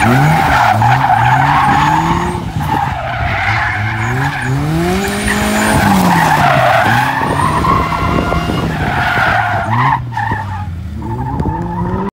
Mm-hmm.